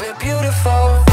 We're beautiful.